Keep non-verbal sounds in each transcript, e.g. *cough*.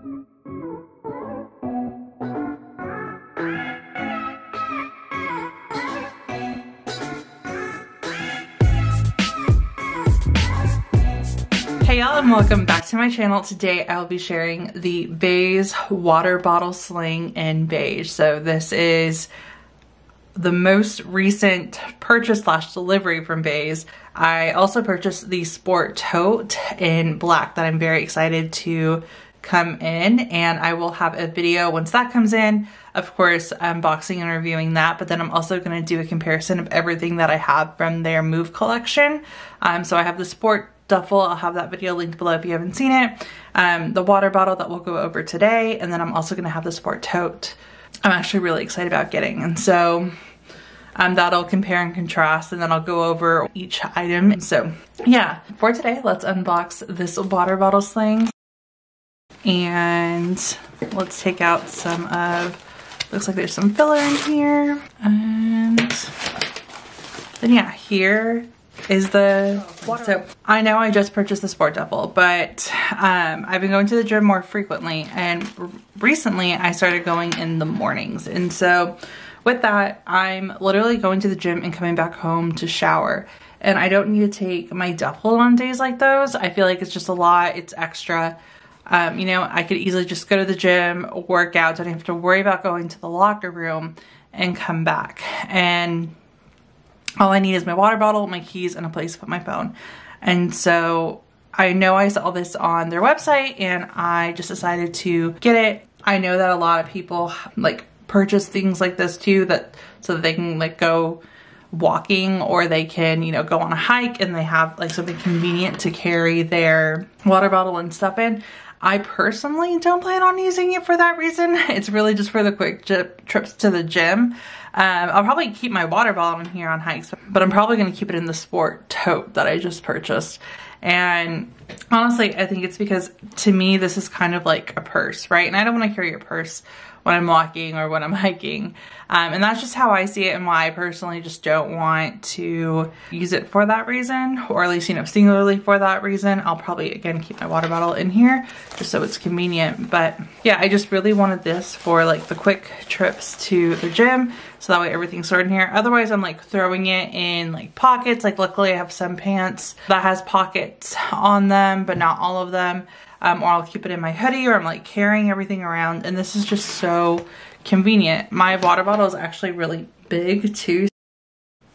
Hey y'all and welcome back to my channel. Today I'll be sharing the Béis water bottle sling in beige. So this is the most recent purchase slash delivery from Béis. I also purchased the Sport Tote in black that I'm very excited to come in and I will have a video once that comes in of course unboxing and reviewing that but then I'm also going to do a comparison of everything that I have from their move collection um, so I have the sport duffel. I'll have that video linked below if you haven't seen it. Um, the water bottle that we'll go over today. And then I'm also gonna have the sport tote. I'm actually really excited about getting. And so um, that'll compare and contrast and then I'll go over each item. So yeah, for today, let's unbox this water bottle sling. And let's take out some of, looks like there's some filler in here. And then yeah, here is the water. So I know I just purchased the Sport Duffel, but um, I've been going to the gym more frequently and recently I started going in the mornings. And so with that, I'm literally going to the gym and coming back home to shower. And I don't need to take my duffel on days like those. I feel like it's just a lot, it's extra. Um, you know, I could easily just go to the gym, work out, don't have to worry about going to the locker room and come back. And all I need is my water bottle, my keys, and a place to put my phone. And so I know I saw this on their website and I just decided to get it. I know that a lot of people like purchase things like this too that so that they can like go walking or they can you know go on a hike and they have like something convenient to carry their water bottle and stuff in I personally don't plan on using it for that reason. *laughs* It's really just for the quick trips to the gym. Um, I'll probably keep my water bottle in here on hikes, but I'm probably going to keep it in the sport tote that I just purchased. And honestly, I think it's because to me, this is kind of like a purse, right? And I don't want to carry a purse when I'm walking or when I'm *laughs* hiking. Um, and that's just how I see it and why I personally just don't want to use it for that reason, or at least, you know, singularly for that reason. I'll probably, again, keep my water bottle in here just so it's convenient. But yeah, I just really wanted this for like the quick trips to the gym. So that way everything's stored in here. Otherwise, I'm like throwing it in like pockets. Like luckily I have some pants that has pockets on them, but not all of them um, or I'll keep it in my hoodie or I'm like carrying everything around. And this is just so convenient. My water bottle is actually really big too.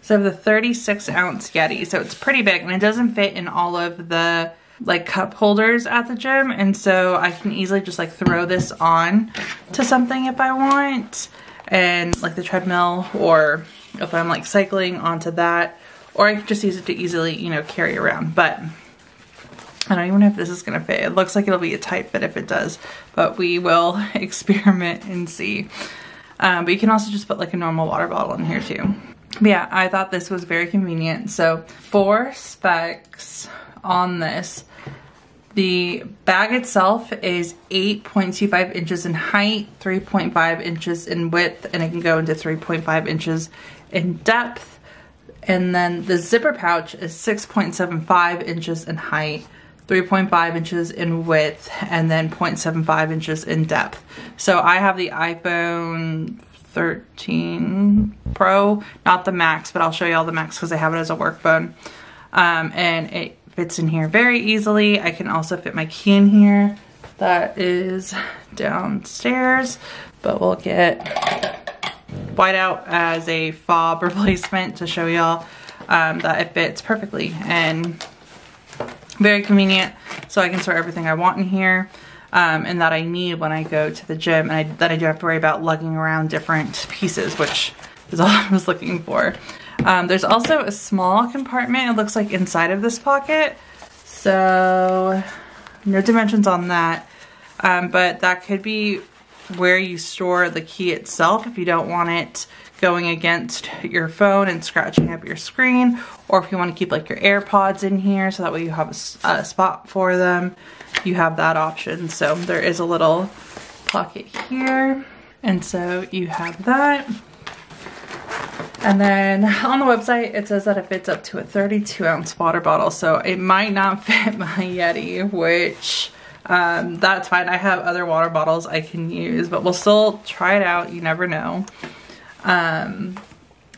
So I have the 36 ounce Yeti, so it's pretty big and it doesn't fit in all of the like cup holders at the gym. And so I can easily just like throw this on to something if I want. And like the treadmill or if I'm like cycling onto that. Or I can just use it to easily you know carry around. But I don't even know if this is gonna fit. It looks like it'll be a tight fit if it does, but we will *laughs* experiment and see. Um, but you can also just put like a normal water bottle in here too. But yeah, I thought this was very convenient. So four specs on this. The bag itself is 8.25 inches in height, 3.5 inches in width, and it can go into 3.5 inches in depth. And then the zipper pouch is 6.75 inches in height, 3.5 inches in width and then 0.75 inches in depth. So I have the iPhone 13 Pro, not the Max, but I'll show you all the Max because I have it as a work phone. Um, and it fits in here very easily. I can also fit my key in here. That is downstairs, but we'll get white out as a fob *laughs* replacement to show y'all um, that it fits perfectly. And very convenient, so I can store everything I want in here. Um, and that I need when I go to the gym and I, that I don't have to worry about lugging around different pieces, which is *laughs* all I was looking for. Um, there's also a small compartment, it looks like inside of this pocket. So no dimensions on that, um, but that could be where you store the key itself if you don't want it going against your phone and scratching up your screen or if you want to keep like your AirPods in here so that way you have a, a spot for them you have that option so there is a little pocket here and so you have that and then on the website, it says that it fits up to a 32 ounce water bottle. So it might not *laughs* fit my Yeti, which um, that's fine. I have other water bottles I can use, but we'll still try it out. You never know. Um,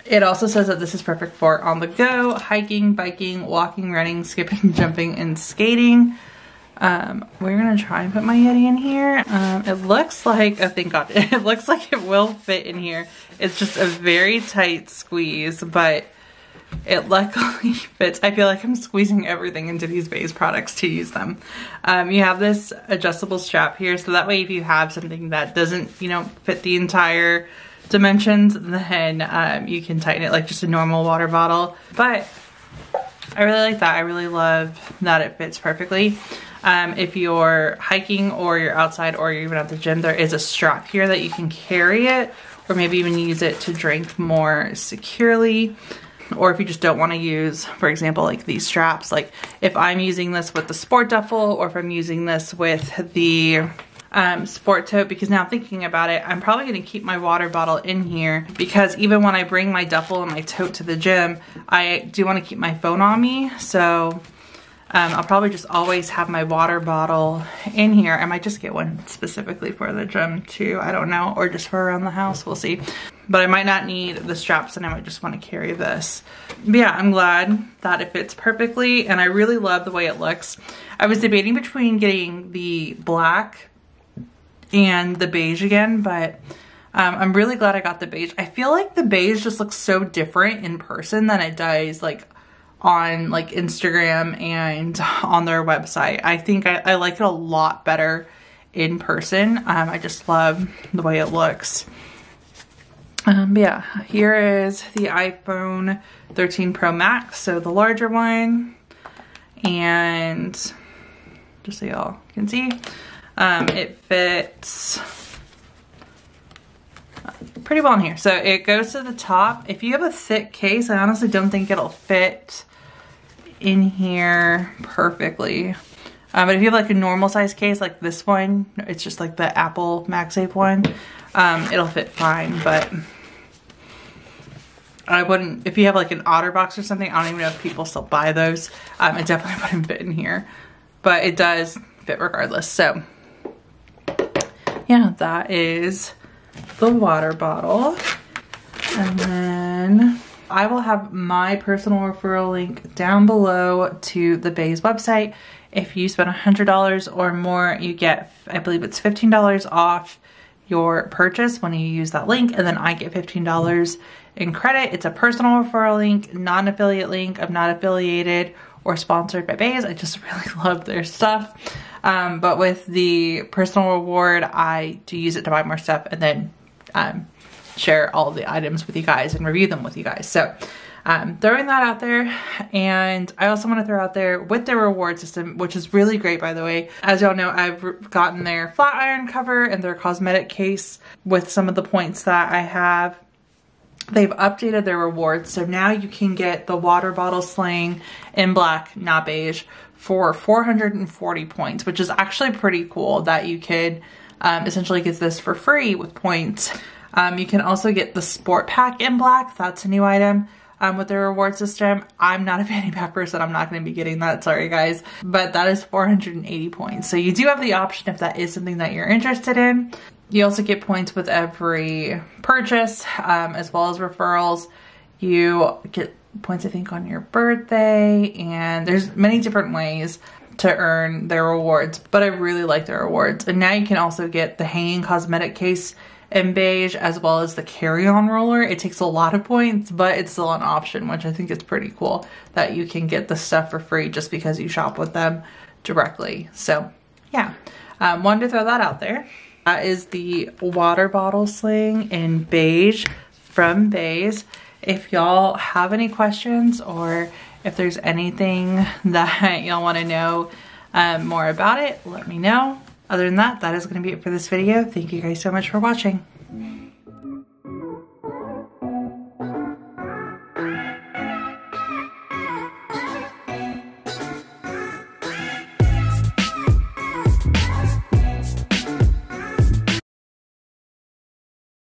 it also says that this is perfect for on the go, hiking, biking, walking, running, skipping, *laughs* jumping, and skating. Um, we're gonna try and put my Yeti in here. Um, it looks like, oh thank God, *laughs* it looks like it will fit in here. It's just a very tight squeeze, but it luckily *laughs* fits. I feel like I'm squeezing everything into these Béis products to use them. Um, you have this adjustable strap here, so that way if you have something that doesn't, you know, fit the entire dimensions, then um, you can tighten it like just a normal water bottle. But I really like that. I really love that it fits perfectly. Um, if you're hiking or you're outside or you're even at the gym, there is a strap here that you can carry it or maybe even use it to drink more securely. Or if you just don't want to use, for example, like these straps, like if I'm using this with the sport duffel or if I'm using this with the um, sport tote because now thinking about it, I'm probably going to keep my water bottle in here because even when I bring my duffel and my tote to the gym, I do want to keep my phone on me. So um, I'll probably just always have my water bottle in here. I might just get one specifically for the gym too. I don't know. Or just for around the house. We'll see. But I might not need the straps and I might just want to carry this. But yeah, I'm glad that it fits perfectly. And I really love the way it looks. I was debating between getting the black and the beige again. But um, I'm really glad I got the beige. I feel like the beige just looks so different in person than it does like on like Instagram and on their website. I think I, I like it a lot better in person. Um, I just love the way it looks. Um, but yeah, here is the iPhone 13 Pro Max, so the larger one. And just so y'all can see, um, it fits pretty well in here. So it goes to the top. If you have a thick case, I honestly don't think it'll fit in here perfectly. Uh, but if you have like a normal size case like this one, it's just like the Apple MagSafe one, um, it'll fit fine. But I wouldn't, if you have like an OtterBox or something, I don't even know if people still buy those. Um, it definitely *laughs* wouldn't fit in here. But it does fit regardless. So yeah, that is the water bottle. And then I will have my personal referral link down below to the Béis website. If you spend $100 or more, you get, I believe it's $15 off your purchase when you use that link. And then I get $15 in credit. It's a personal referral link, non-affiliate link. I'm not affiliated or sponsored by Béis. I just *laughs* really love their stuff. Um, but with the personal reward, I do use it to buy more stuff and then um, share all the items with you guys and review them with you guys. So um, throwing that out there. And I also want to throw out there with their reward system, which is really great, by the way. As y'all know, I've gotten their flat iron cover and their cosmetic case with some of the points that I have. They've updated their rewards, so now you can get the water bottle sling in black, not beige, for 440 points, which is actually pretty cool that you could um, essentially get this for free with points. Um, you can also get the sport pack in black. That's a new item um, with the reward system. I'm not a *laughs* fanny pack person. I'm not going to be getting that. Sorry, guys. But that is 480 points. So you do have the option if that is something that you're interested in. You also get points with every purchase um, as well as referrals. You get points, I think, on your birthday. And there's many different ways to earn their rewards. But I really like their rewards. And now you can also get the hanging cosmetic case in beige as well as the carry-on roller. It takes a lot of points, but it's still an option, which I think is pretty cool that you can get the stuff for free just because you shop with them directly. So yeah, um, wanted to throw that out there. That is the water bottle sling in beige from Béis. If y'all have any questions or if there's anything *laughs* that y'all want to know um, more about it, let me know. Other than that, that is going to be it for this video. Thank you guys so much for watching.